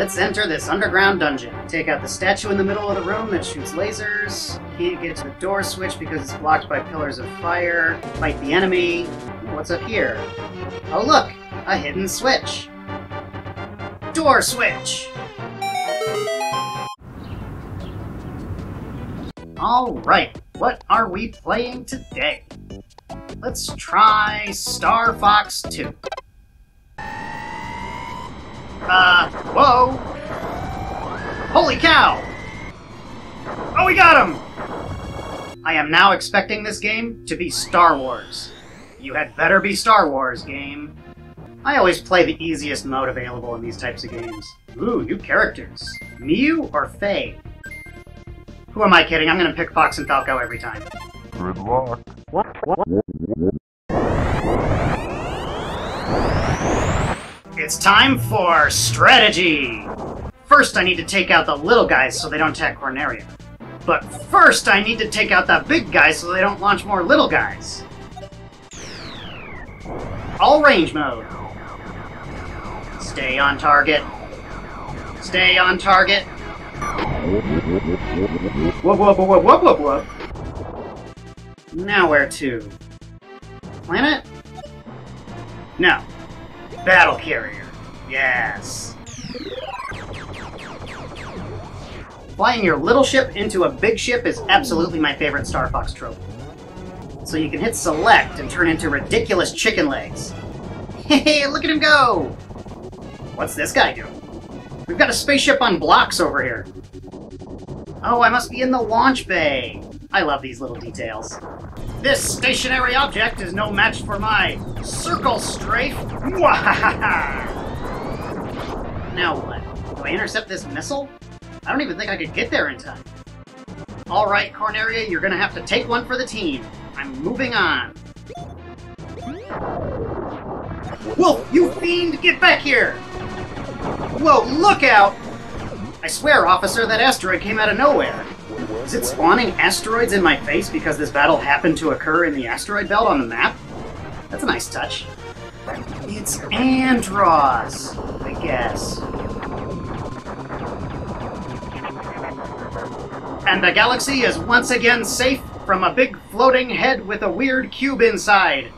Let's enter this underground dungeon. Take out the statue in the middle of the room that shoots lasers. Can't get to the door switch because it's blocked by pillars of fire. Fight the enemy. What's up here? Oh look! A hidden switch. Door switch! Alright, what are we playing today? Let's try Star Fox 2. Uh, whoa! Holy cow! Oh, we got him! I am now expecting this game to be Star Wars. You had better be Star Wars, game. I always play the easiest mode available in these types of games. Ooh, new characters. Miyu or Fay? Who am I kidding? I'm gonna pick Fox and Falco every time. Good It's time for strategy! First, I need to take out the little guys so they don't attack Corneria. But first, I need to take out the big guys so they don't launch more little guys. All range mode. Stay on target. Stay on target. Whoop, whoop, whoop, whoop, whoop, whoop. Now where to? Planet? No. Battle carrier. Yes. Flying your little ship into a big ship is absolutely my favorite Star Fox trope. So you can hit select and turn into ridiculous chicken legs. Hey, look at him go! What's this guy doing? We've got a spaceship on blocks over here. Oh, I must be in the launch bay. I love these little details. This stationary object is no match for my circle strafe. Now what? Do I intercept this missile? I don't even think I could get there in time. Alright, Corneria, you're gonna have to take one for the team. I'm moving on. Wolf, you fiend, get back here! Whoa, look out! I swear, officer, that asteroid came out of nowhere. Is it spawning asteroids in my face because this battle happened to occur in the asteroid belt on the map? That's a nice touch. It's Andross, I guess. And the galaxy is once again safe from a big floating head with a weird cube inside.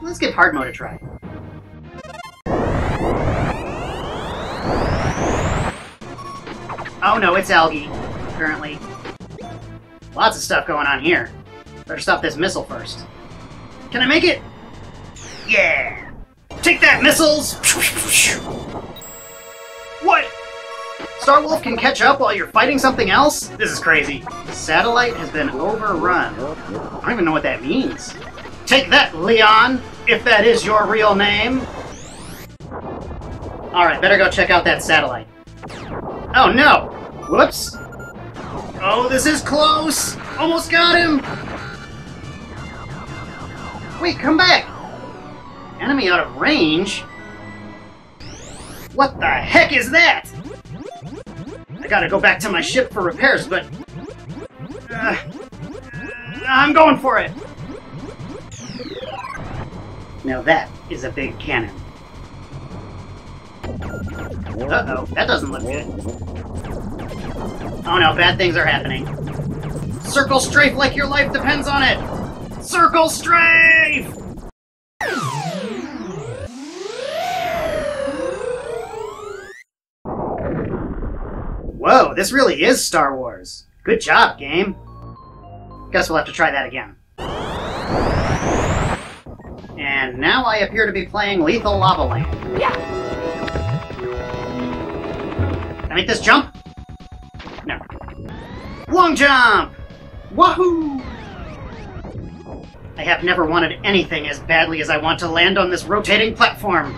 Let's give hard mode a try. Oh no, it's algae, apparently. Lots of stuff going on here. Better stop this missile first. Can I make it? Yeah! Take that, missiles! What? Star Wolf can catch up while you're fighting something else? This is crazy. Satellite has been overrun. I don't even know what that means. Take that, Leon, if that is your real name. Alright, better go check out that satellite. Oh no! Whoops! Oh, this is close! Almost got him! Wait, come back! Enemy out of range? What the heck is that? I gotta go back to my ship for repairs, but... Uh, I'm going for it! Now that is a big cannon. Uh-oh, that doesn't look good. Oh no, bad things are happening. Circle strafe like your life depends on it! Circle strafe! Whoa, this really is Star Wars. Good job, game. Guess we'll have to try that again. And now I appear to be playing Lethal Lava Land. Yeah! Can I make this jump? Long jump! Wahoo! I have never wanted anything as badly as I want to land on this rotating platform.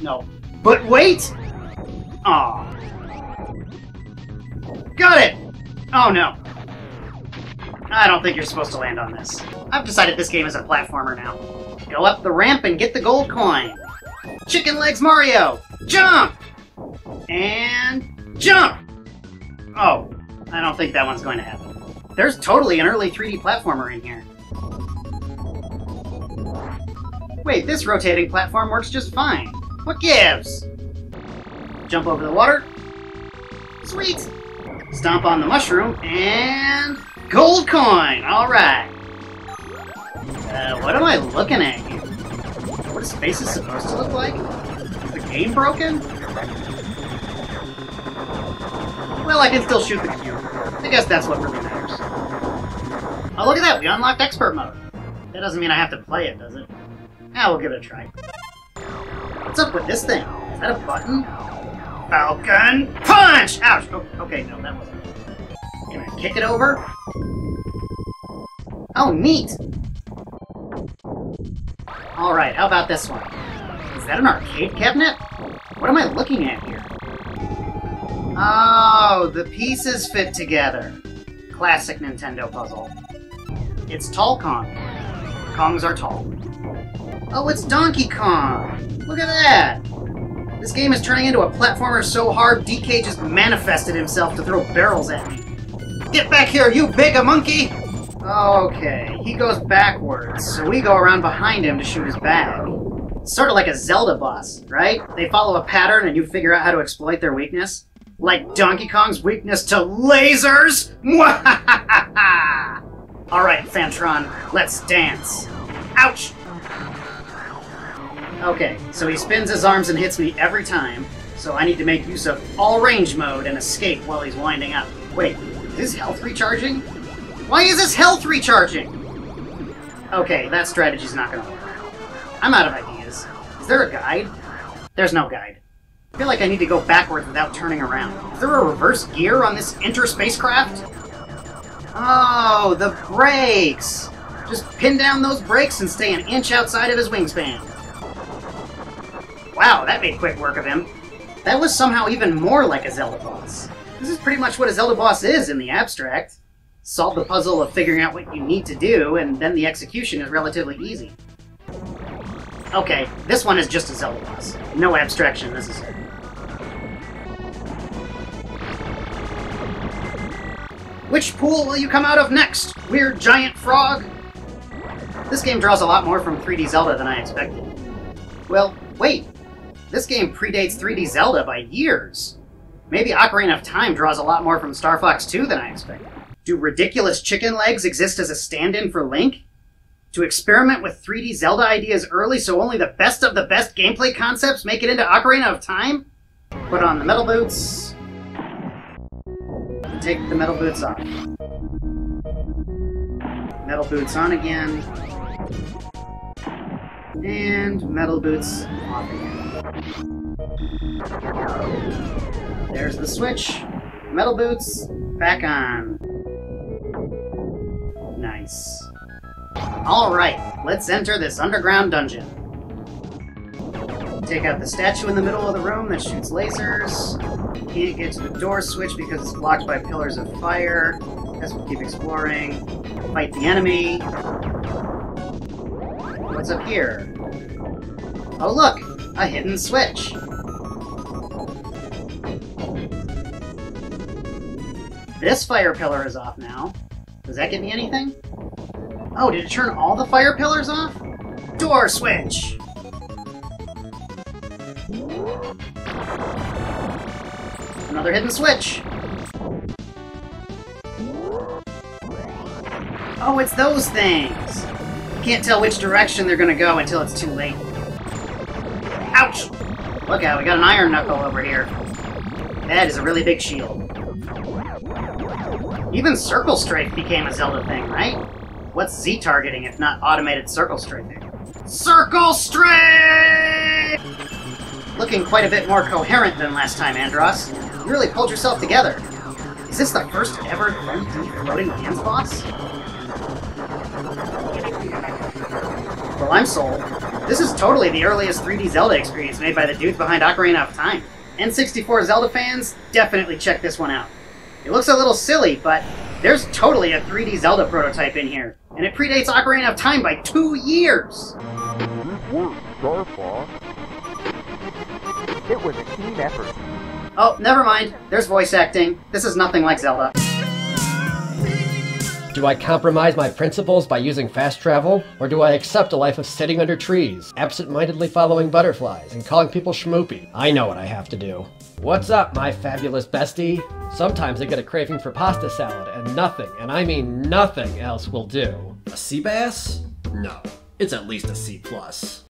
No. But wait! Aw. Got it! Oh no. I don't think you're supposed to land on this. I've decided this game is a platformer now. Go up the ramp and get the gold coin. Chicken legs Mario! Jump! And jump! Think that one's going to happen. There's totally an early 3D platformer in here. Wait, this rotating platform works just fine. What gives? Jump over the water. Sweet! Stomp on the mushroom, and... Gold coin! Alright. Uh, what am I looking at here? What is spaces supposed to look like? Is the game broken? Well, I can still shoot the cube. I guess that's what really matters. Oh, look at that! We unlocked expert mode. That doesn't mean I have to play it, does it? Ah, we'll give it a try. What's up with this thing? Is that a button? Falcon Punch! Ouch! Oh, okay, no, that wasn't it. Can I kick it over? Oh, neat! Alright, how about this one? Is that an arcade cabinet? What am I looking at here? Oh, the pieces fit together. Classic Nintendo puzzle. It's Tall Kong. Kongs are tall. Oh, it's Donkey Kong! Look at that! This game is turning into a platformer so hard, DK just manifested himself to throw barrels at me. Get back here, you big a monkey! Okay, he goes backwards, so we go around behind him to shoot his bag. Sort of like a Zelda boss, right? They follow a pattern and you figure out how to exploit their weakness. Like Donkey Kong's weakness to lasers? Alright, Phantron, let's dance. Ouch! Okay, so he spins his arms and hits me every time, so I need to make use of all range mode and escape while he's winding up. Wait, is his health recharging? Why is his health recharging? Okay, that strategy's not gonna work. I'm out of ideas. Is there a guide? There's no guide. I feel like I need to go backwards without turning around. Is there a reverse gear on this inter-spacecraft? Oh, the brakes! Just pin down those brakes and stay an inch outside of his wingspan. Wow, that made quick work of him. That was somehow even more like a Zelda boss. This is pretty much what a Zelda boss is in the abstract. Solve the puzzle of figuring out what you need to do, and then the execution is relatively easy. Okay, this one is just a Zelda boss. No abstraction necessary. Which pool will you come out of next, weird giant frog? This game draws a lot more from 3D Zelda than I expected. Well, wait, this game predates 3D Zelda by years. Maybe Ocarina of Time draws a lot more from Star Fox 2 than I expected. Do ridiculous chicken legs exist as a stand-in for Link? To experiment with 3D Zelda ideas early so only the best of the best gameplay concepts make it into Ocarina of Time? Put on the metal boots. Take the metal boots off. Metal boots on again. And metal boots off again. There's the switch. Metal boots back on. Nice. Alright, let's enter this underground dungeon. Take out the statue in the middle of the room that shoots lasers. Get to the door switch because it's blocked by pillars of fire. Guess we'll keep exploring. Fight the enemy. What's up here? Oh look! A hidden switch! This fire pillar is off now. Does that give me anything? Oh, did it turn all the fire pillars off? Door switch! Another hidden switch! Oh, it's those things! Can't tell which direction they're gonna go until it's too late. Ouch! Look out, we got an iron knuckle over here. That is a really big shield. Even circle strafe became a Zelda thing, right? What's Z targeting if not automated circle strafing? Circle strafe! Looking quite a bit more coherent than last time, Andross. You really pulled yourself together. Is this the first ever 3D floating lands boss? Well, I'm sold. This is totally the earliest 3D Zelda experience made by the dudes behind Ocarina of Time. N64 Zelda fans, definitely check this one out. It looks a little silly, but there's totally a 3D Zelda prototype in here, and it predates Ocarina of Time by two years! It was a team effort. Oh, never mind. There's voice acting. This is nothing like Zelda. Do I compromise my principles by using fast travel, or do I accept a life of sitting under trees, absent-mindedly following butterflies, and calling people schmoopy? I know what I have to do. What's up, my fabulous bestie? Sometimes I get a craving for pasta salad, and nothing, and I mean nothing else will do. A sea bass? No, it's at least a C plus.